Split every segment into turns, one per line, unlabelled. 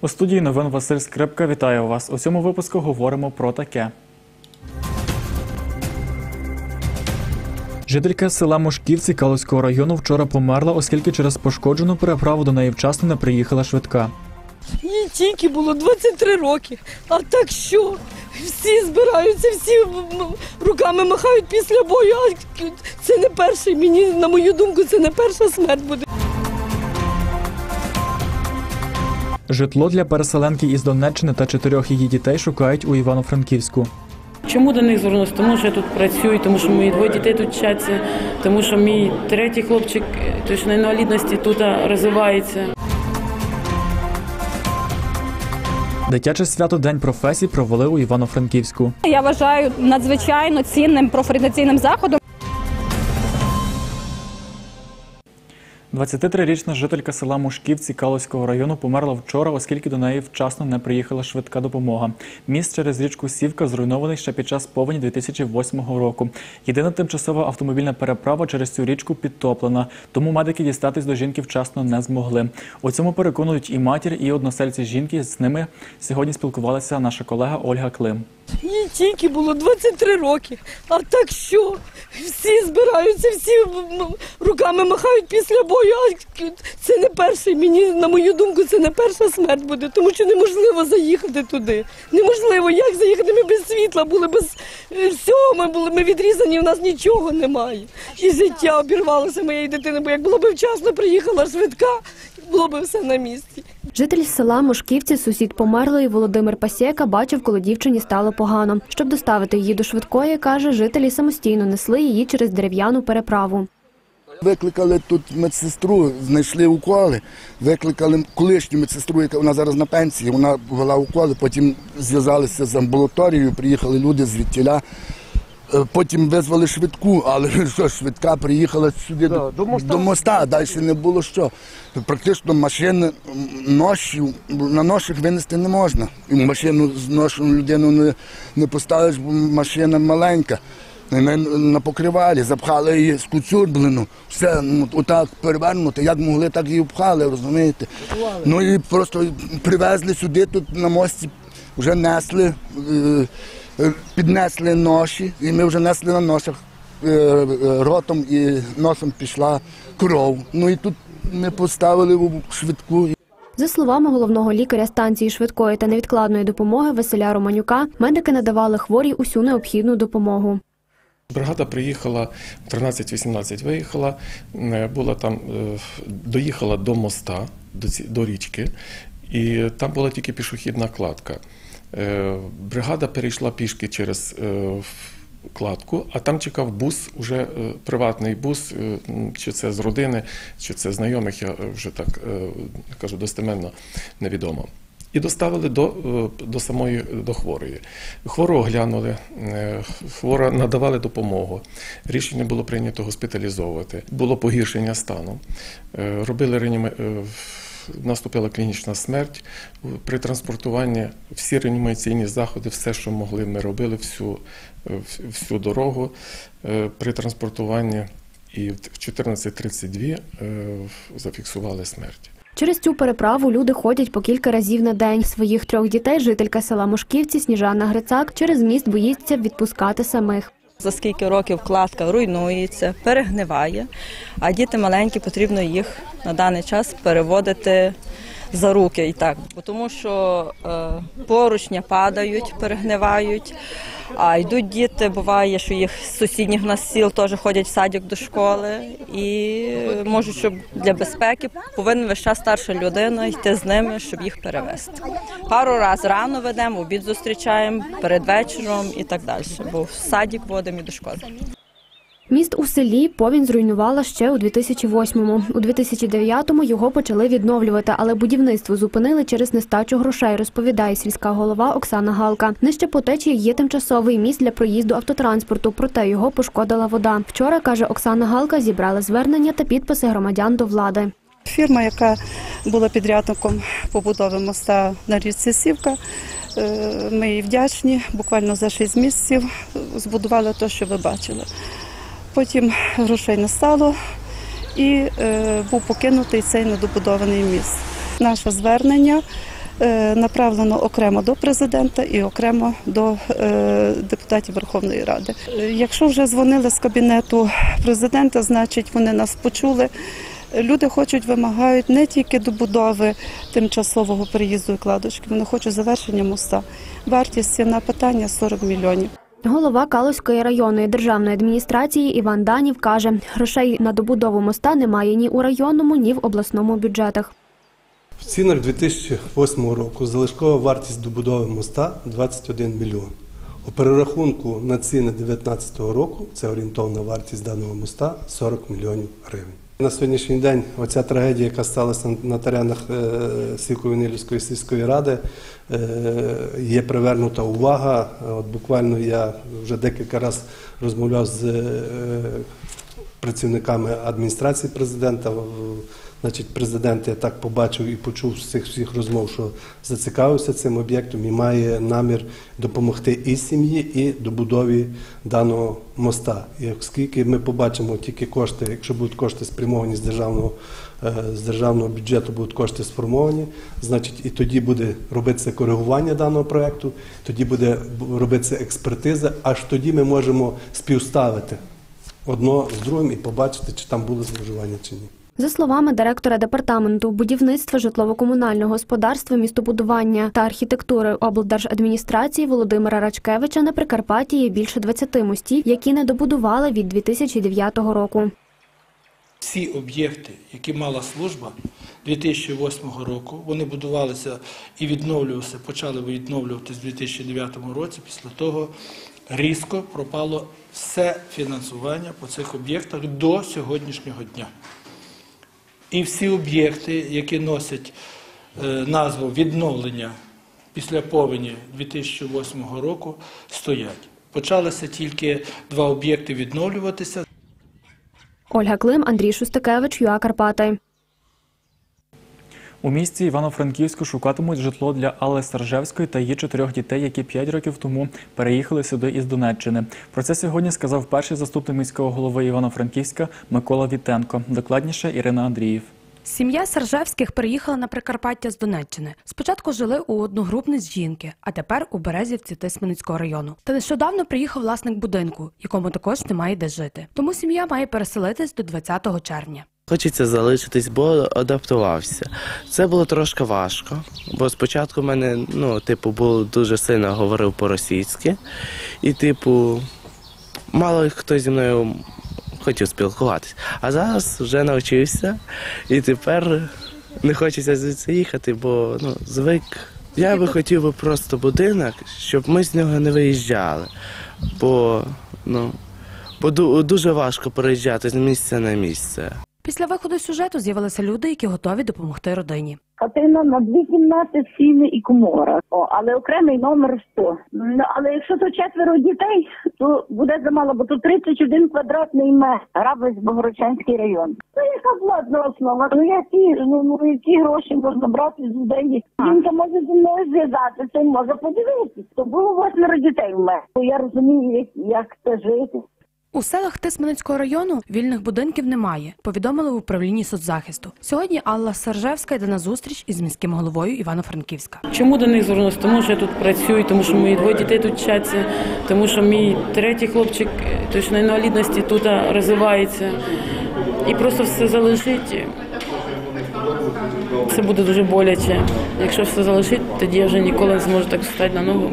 У студії новин Василь Скрипка вітаю вас. У цьому випуску говоримо про таке. Жителька села Мошківці Калузького району вчора померла, оскільки через пошкоджену переправу до неї вчасно не приїхала швидка.
Їй тільки було 23 роки. А так що? Всі збираються, всі руками махають після бою. А це не перший. Мені, на мою думку, це не перша смерть буде.
Житло для переселенки із Донеччини та чотирьох її дітей шукають у Івано-Франківську.
Чому до них звернувся? Тому що я тут працюю, тому що мої двоє дітей тут вчаться, тому що мій третій хлопчик е, точно на інвалідності тут розвивається.
Дитяче свято День професій провели у Івано-Франківську.
Я вважаю надзвичайно цінним профорієнтаційним заходом.
23-річна жителька села Мушківці Калузького району померла вчора, оскільки до неї вчасно не приїхала швидка допомога. Міст через річку Сівка зруйнований ще під час повені 2008 року. Єдина тимчасова автомобільна переправа через цю річку підтоплена, тому медики дістатись до жінки вчасно не змогли. У цьому переконують і матір, і односельці жінки. З ними сьогодні спілкувалася наша колега Ольга Клим.
Їй тільки було 23 роки. А так що? Всі збираються, всі руками махають після бою. А це не перший. Мені, на мою думку, це не перша смерть буде, тому що неможливо заїхати туди. Неможливо, як заїхати? Ми без світла були, без е, всього. Ми були ми відрізані, в нас нічого немає. І життя обірвалося моєї дитини, бо як було б вчасно приїхала швидка, було б все на місці.
Житель села Мошківці, сусід померлої Володимир Пасєка, бачив, коли дівчині стало погано. Щоб доставити її до швидкої, каже, жителі самостійно несли її через дерев'яну переправу.
Викликали тут медсестру, знайшли уколи, викликали колишню медсестру, яка вона зараз на пенсії, вона вела уколи, потім зв'язалися з амбулаторією, приїхали люди звідтіля. Е, Потім визвали швидку, але що швидка приїхала сюди до, до моста, а далі не було що. Практично машини ношів, на ношах винести не можна. І машину зношену людину не, не поставиш, бо машина маленька. І Ми на покривалі запхали її з куцюрблину, все ну, отак перевернути, як могли, так і впхали, розумієте. Ну і просто привезли сюди, тут на мості вже несли, е, піднесли ноші, і ми вже несли на ношах. Е, е, Ротом і носом пішла кров. Ну і тут ми поставили у швидку.
За словами головного лікаря станції швидкої та невідкладної допомоги Василя Романюка, медики надавали хворій усю необхідну допомогу.
Бригада приїхала 13-18 виїхала, е, була там, доїхала до моста, до, ці- до річки, і там була тільки пішохідна кладка. Е, Бригада перейшла пішки через е, кладку, а там чекав бус, уже е, приватний бус, чи це з родини, чи це знайомих, я вже так кажу достеменно невідомо. І доставили до, до самої до хворої. Хвору оглянули, хвора надавали допомогу. Рішення було прийнято госпіталізовувати. Було погіршення стану. Робили реаніма... Наступила клінічна смерть. При транспортуванні всі реанімаційні заходи, все, що могли, ми робили всю, е, всю дорогу. Е, При транспортуванні і в 14.32 е, зафіксували смерть.
Через цю переправу люди ходять по кілька разів на день. Своїх трьох дітей жителька села Мошківці Сніжана Грицак через міст боїться відпускати самих.
За скільки років кладка руйнується, перегниває, а діти маленькі, потрібно їх на даний час переводити за руки і так. Тому що е, поручня падають, перегнивають, а йдуть діти, буває, що їх сусідніх нас сіл теж ходять в садик до школи і можуть, щоб для безпеки повинна весь час старша людина йти з ними, щоб їх перевезти. Пару раз рано ведемо, обід зустрічаємо перед вечором і так далі, бо в садик водимо і до школи.
Міст у селі повінь зруйнувала ще у 2008-му. У 2009-му його почали відновлювати, але будівництво зупинили через нестачу грошей, розповідає сільська голова Оксана Галка. Нижче по течії є тимчасовий міст для проїзду автотранспорту, проте його пошкодила вода. Вчора, каже Оксана Галка, зібрали звернення та підписи громадян до влади.
Фірма, яка була підрядником побудови моста на річці Сівка, е, ми їй вдячні. Буквально за 6 місяців збудували те, що ви бачили. Потім грошей не стало і е, був покинутий цей недобудований міст. Наше звернення е, направлено окремо до президента і окремо до е, депутатів Верховної Ради. Якщо вже дзвонили з кабінету президента, значить вони нас почули. Люди хочуть, вимагають не тільки добудови тимчасового переїзду і кладочки, вони хочуть завершення моста. Вартість ціна питання 40 мільйонів.
Голова Калузької районної державної адміністрації Іван Данів каже, грошей на добудову моста немає ні у районному, ні в обласному бюджетах.
В цінах 2008 року залишкова вартість добудови моста 21 мільйон. У перерахунку на ціни 2019 року це орієнтовна вартість даного моста 40 мільйонів гривень. На сьогоднішній день оця трагедія, яка сталася на теренах е, Сівково-Нилівської сільської ради, е, є привернута увага. От буквально я вже декілька разів розмовляв з е, працівниками адміністрації президента. Значить, президент я так побачив і почув з цих всіх розмов, що зацікавився цим об'єктом і має намір допомогти і сім'ї, і добудові даного моста. І оскільки ми побачимо тільки кошти, якщо будуть кошти спрямовані з державного, е, з державного бюджету, будуть кошти сформовані, значить і тоді буде робитися коригування даного проекту, тоді буде робитися експертиза, аж тоді ми можемо співставити одно з другим і побачити, чи там були зловживання чи ні.
За словами директора департаменту будівництва житлово-комунального господарства, містобудування та архітектури облдержадміністрації Володимира Рачкевича на Прикарпатті є більше 20 мостів, які не добудували від 2009 року.
Всі об'єкти, які мала служба 2008 року, вони будувалися і відновлювалися, почали відновлюватися в 2009 році. Після того різко пропало все фінансування по цих об'єктах до сьогоднішнього дня. І всі об'єкти, які носять е, назву відновлення після повені 2008 року, стоять. Почалися тільки два об'єкти відновлюватися.
Ольга Клим, Андрій Шустикевич, ЮА Карпати.
У місті Івано-Франківську шукатимуть житло для Алли Саржевської та її чотирьох дітей, які п'ять років тому переїхали сюди із Донеччини. Про це сьогодні сказав перший заступник міського голови Івано-Франківська Микола Вітенко. Докладніше Ірина Андріїв.
Сім'я Саржевських приїхала на Прикарпаття з Донеччини. Спочатку жили у одногрупниць жінки, а тепер у Березівці Тисменницького району. Та нещодавно приїхав власник будинку, якому також немає де жити. Тому сім'я має переселитись до 20 червня.
Хочеться залишитись, бо адаптувався. Це було трошки важко, бо спочатку в мене, ну, типу, був дуже сильно говорив по-російськи, і, типу, мало хто зі мною хотів спілкуватись. А зараз вже навчився, і тепер не хочеться звідси їхати, бо ну, звик. Я би хотів би просто будинок, щоб ми з нього не виїжджали. Бо, ну, бо дуже важко переїжджати з місця на місце.
Після виходу сюжету з'явилися люди, які готові допомогти родині.
Хатина на дві кімнати, стіни і комора. О, але окремий номер 100. Ну, але якщо то четверо дітей, то буде замало, бо тут 31 квадратний метр. Грабець Богородчанський район. Ну яка владна основа? Ну які, ну, ну які гроші можна брати з людей? Жінка може зі мною зв'язатися, може подивитися. То було восьмеро дітей в мене. Я розумію, як, як це жити.
У селах Тисменницького району вільних будинків немає, повідомили в управлінні соцзахисту. Сьогодні Алла Саржевська йде на зустріч із міським головою Івано-Франківська.
Чому до них звернулася? Тому що я тут працюю, тому що мої двоє дітей тут вчаться, тому що мій третій хлопчик точно інвалідності тут розвивається. І просто все залишить. Це буде дуже боляче. Якщо все залишить, тоді я вже ніколи не зможу так встати на ногу,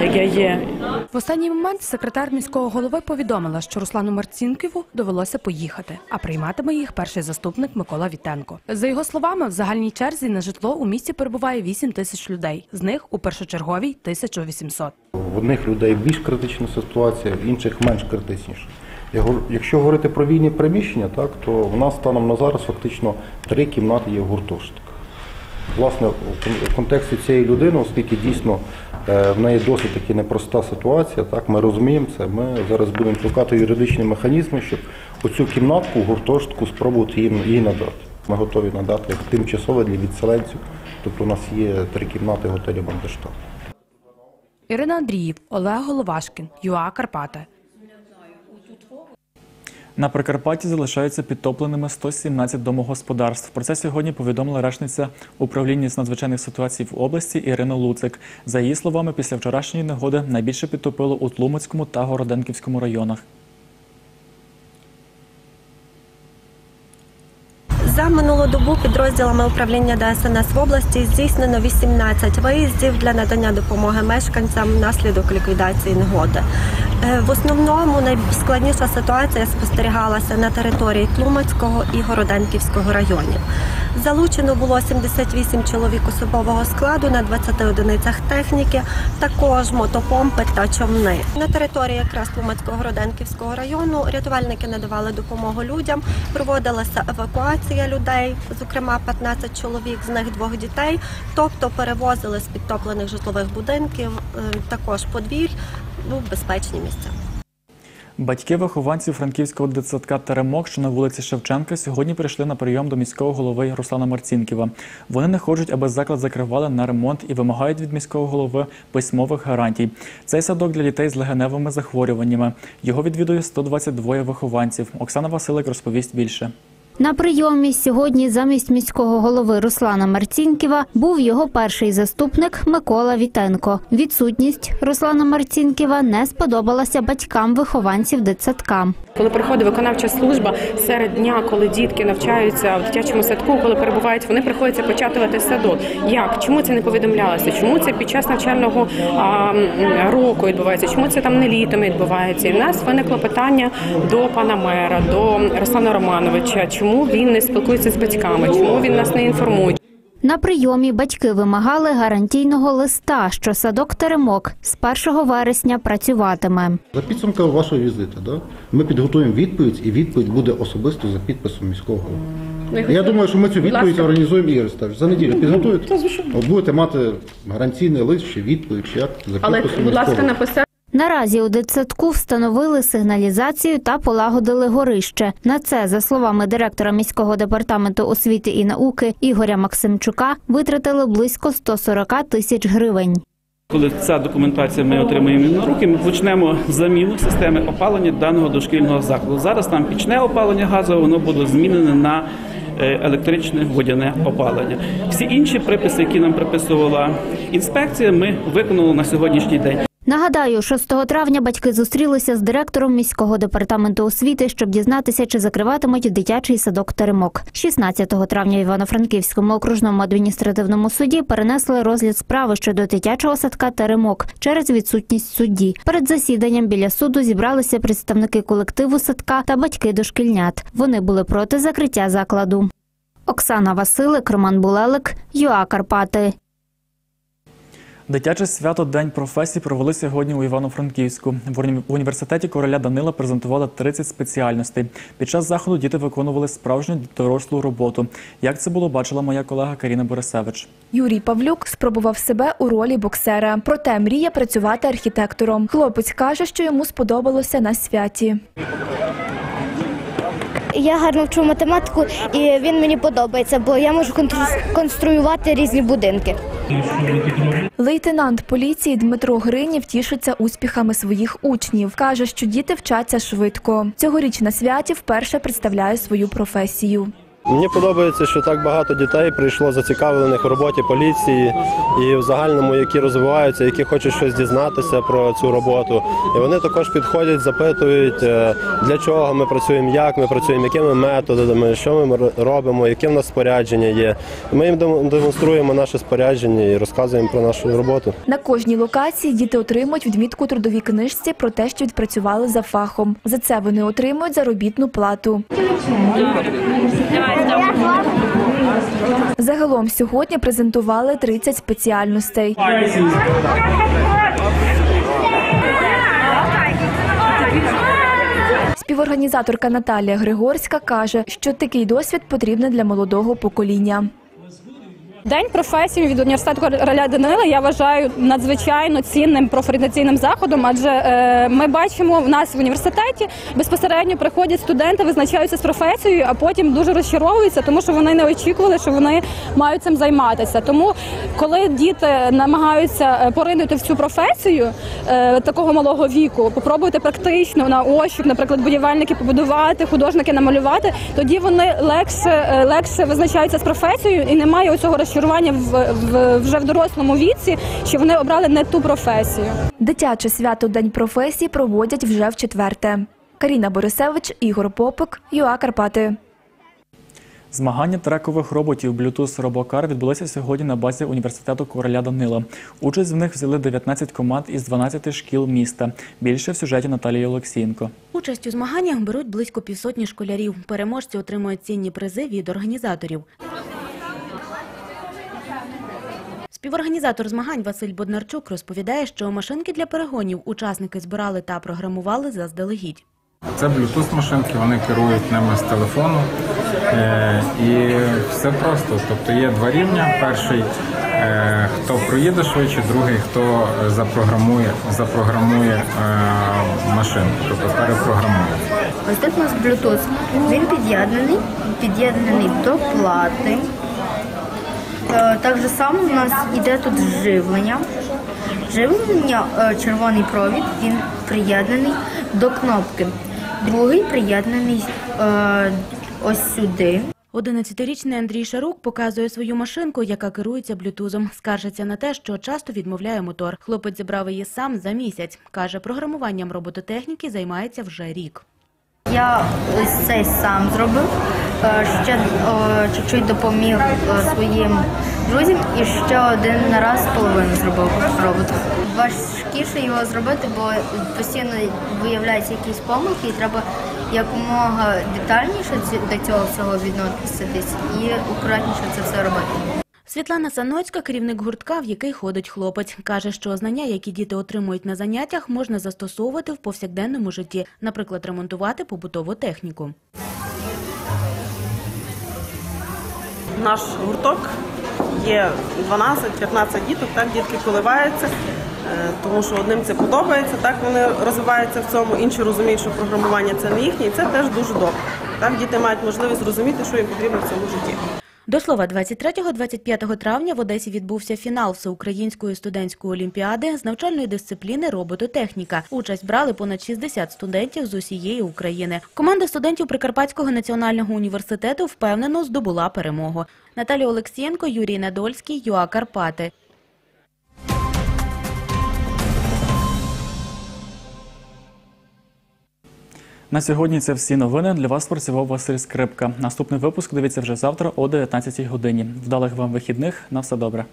як я є.
В останній момент секретар міського голови повідомила, що Руслану Марцінківу довелося поїхати, а прийматиме їх перший заступник Микола Вітенко. За його словами, в загальній черзі на житло у місті перебуває 8 тисяч людей. З них у першочерговій 1800.
В одних людей більш критична ситуація, в інших менш критичніша. Якщо говорити про вільні приміщення, так, то в нас станом на зараз фактично три кімнати є в гуртожитках. Власне, в контексті цієї людини, оскільки дійсно в неї досить таки непроста ситуація, так, ми розуміємо це, ми зараз будемо шукати юридичні механізми, щоб оцю кімнатку гуртожитку спробувати їм їй надати. Ми готові надати тимчасове для відселенців. Тобто у нас є три кімнати готелю Бандештат.
Ірина Андріїв, Олег Головашкін, ЮА Карпати.
На Прикарпатті залишаються підтопленими 117 домогосподарств. Про це сьогодні повідомила речниця управління з надзвичайних ситуацій в області Ірина Луцик. За її словами, після вчорашньої негоди найбільше підтопило у Тлумацькому та Городенківському районах.
За минулу добу підрозділами управління ДСНС в області здійснено 18 виїздів для надання допомоги мешканцям внаслідок ліквідації негоди. Е, В основному найскладніша ситуація спостерігалася на території Тлумацького і Городенківського районів. Залучено було 78 чоловік особового складу на 20 одиницях техніки, також мотопомпи та човни. На території якраз Тлумацького Городенківського району рятувальники надавали допомогу людям, проводилася евакуація людей, зокрема 15 чоловік, з них двох дітей, тобто перевозили з підтоплених житлових будинків, е, також подвір'я в безпечні місця.
Батьки вихованців франківського дитсадка Теремок, що на вулиці Шевченка, сьогодні прийшли на прийом до міського голови Руслана Марцінківа. Вони не хочуть, аби заклад закривали на ремонт і вимагають від міського голови письмових гарантій. Цей садок для дітей з легеневими захворюваннями. Його відвідує 122 вихованців. Оксана Василик розповість більше.
На прийомі сьогодні замість міського голови Руслана Марцінківа був його перший заступник Микола Вітенко. Відсутність Руслана Марцінківа не сподобалася батькам вихованців дитсадка.
Коли приходить виконавча служба серед дня, коли дітки навчаються в дитячому садку, коли перебувають, вони приходять запечатувати садок. Як? Чому це не повідомлялося? Чому це під час навчального а, року відбувається? Чому це там не літом відбувається? І в нас виникло питання до пана мера, до Руслана Романовича. Чому він не спілкується з батьками? Чому він нас не інформує?
На прийомі батьки вимагали гарантійного листа, що садок Теремок з 1 вересня працюватиме.
За підсумками вашого візиту, да, ми підготуємо відповідь, і відповідь буде особисто за підписом міського голови. Я думаю, що ми цю відповідь організуємо Ігор Ставич. За неділю підготуєте? Будете мати гарантійний лист чи відповідь, чи як за підписом міського голови.
написати.
Наразі у дитсадку встановили сигналізацію та полагодили горище. На це, за словами директора міського департаменту освіти і науки Ігоря Максимчука, витратили близько 140 тисяч гривень.
Коли ця документація ми отримаємо на руки, ми почнемо заміну системи опалення даного дошкільного закладу. Зараз там пічне опалення газове, воно буде змінене на е, електричне водяне опалення. Всі інші приписи, які нам приписувала інспекція, ми виконали на сьогоднішній день.
Нагадаю, 6 травня батьки зустрілися з директором міського департаменту освіти, щоб дізнатися, чи закриватимуть дитячий садок Теремок. 16 травня в Івано-Франківському окружному адміністративному суді перенесли розгляд справи щодо дитячого садка Теремок через відсутність судді. Перед засіданням біля суду зібралися представники колективу садка та батьки дошкільнят. Вони були проти закриття закладу. Оксана Василик, Роман Булелик, ЮА Карпати.
Дитяче свято День професій провели сьогодні у Івано-Франківську. В університеті короля Данила презентували 30 спеціальностей. Під час заходу діти виконували справжню дорослу роботу. Як це було, бачила моя колега Каріна Борисевич.
Юрій Павлюк спробував себе у ролі боксера, проте мріє працювати архітектором. Хлопець каже, що йому сподобалося на святі.
Я гарно вчу математику, і він мені подобається, бо я можу конструювати різні будинки.
Лейтенант поліції Дмитро Гринів тішиться успіхами своїх учнів. каже, що діти вчаться швидко. Цьогоріч на святі вперше представляє свою професію.
Мені подобається, що так багато дітей прийшло зацікавлених в роботі поліції і в загальному, які розвиваються, які хочуть щось дізнатися про цю роботу. І вони також підходять, запитують, е, для чого ми працюємо, як ми працюємо, якими методами, що ми робимо, яке в нас спорядження є. Ми їм дем- демонструємо наше спорядження і розказуємо про нашу роботу.
На кожній локації діти отримують відмітку трудовій книжці про те, що відпрацювали за фахом. За це вони отримують заробітну плату. Загалом сьогодні презентували 30 спеціальностей. Співорганізаторка Наталія Григорська каже, що такий досвід потрібен для молодого покоління.
День професії від університету Короля Данила я вважаю надзвичайно цінним профорієнтаційним заходом, адже е, ми бачимо в нас в університеті безпосередньо приходять студенти, визначаються з професією, а потім дуже розчаровуються, тому що вони не очікували, що вони мають цим займатися. Тому, коли діти намагаються е, поринути в цю професію е, такого малого віку, попробувати практично на ощуп, наприклад, будівельники побудувати, художники намалювати, тоді вони легше, легше визначаються з професією і немає оцього розчарування в, в вже в дорослому віці, що вони обрали не ту професію.
Дитяче свято День професії проводять вже в четверте. Каріна Борисевич, Ігор Попик, ЮА Карпати.
Змагання трекових роботів Bluetooth Робокар відбулися сьогодні на базі університету короля Данила. Участь в них взяли 19 команд із 12 шкіл міста. Більше в сюжеті Наталії Олексієнко.
Участь у змаганнях беруть близько півсотні школярів. Переможці отримують цінні призи від організаторів. Співорганізатор змагань Василь Боднарчук розповідає, що машинки для перегонів учасники збирали та програмували заздалегідь.
Це Bluetooth машинки, вони керують ними з телефону. Е, і все просто. Тобто є два рівня. Перший, е, хто проїде швидше, другий, хто запрограмує, запрограмує е, машинку, тобто перепрограмує.
Ось тут у нас Bluetooth. Він під'єднаний, під'єднаний до плати. Е, Так же само у нас йде тут живлення. Живлення, е, червоний провід, він приєднаний до кнопки. Другий приєднаний е, ось сюди.
11-річний Андрій Шарук показує свою машинку, яка керується блютузом. Скаржиться на те, що часто відмовляє мотор. Хлопець зібрав її сам за місяць. Каже, програмуванням робототехніки займається вже рік.
Я ось цей сам зробив, е, ще е, чуть-чуть допоміг е, своїм друзям і ще один раз половину зробив роботу. Важкіше його зробити, бо постійно виявляються якісь помилки, і треба якомога детальніше до цього всього відноситись і акуратніше це все робити.
Світлана Саноцька, керівник гуртка, в який ходить хлопець, каже, що знання, які діти отримують на заняттях, можна застосовувати в повсякденному житті, наприклад, ремонтувати побутову техніку.
Наш гурток є 12-15 діток, так дітки коливаються, е, тому що одним це подобається, так вони розвиваються в цьому, інші розуміють, що програмування це не їхнє, і це теж дуже добре. Так діти мають можливість зрозуміти, що їм потрібно в цьому житті.
До слова, 23-25 травня в Одесі відбувся фінал всеукраїнської студентської олімпіади з навчальної дисципліни робототехніка. Участь брали понад 60 студентів з усієї України. Команда студентів Прикарпатського національного університету впевнено здобула перемогу. Наталія Олексієнко, Юрій Надольський, ЮА Карпати.
На сьогодні це всі новини. Для вас працював Василь Скрипка. Наступний випуск дивіться вже завтра о 19 годині. Вдалих вам вихідних. На все добре.